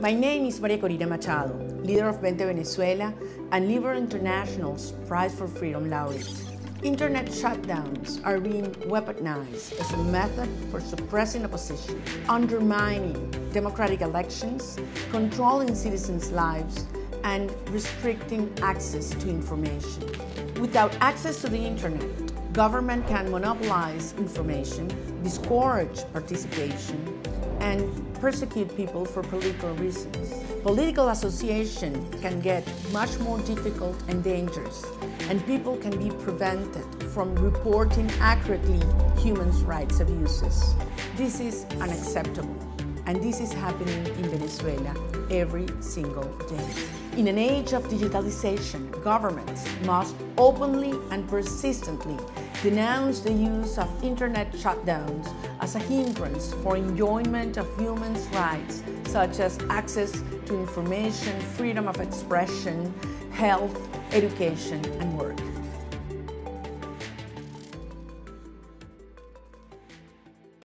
My name is Maria Corina Machado, leader of Vente Venezuela and Liberal International's Prize for Freedom laureate. Internet shutdowns are being weaponized as a method for suppressing opposition, undermining democratic elections, controlling citizens' lives, and restricting access to information. Without access to the internet, government can monopolize information, discourage participation, and persecute people for political reasons. Political association can get much more difficult and dangerous, and people can be prevented from reporting accurately human rights abuses. This is unacceptable, and this is happening in Venezuela every single day. In an age of digitalization, governments must openly and persistently denounce the use of internet shutdowns as a hindrance for enjoyment of human rights such as access to information, freedom of expression, health, education, and work.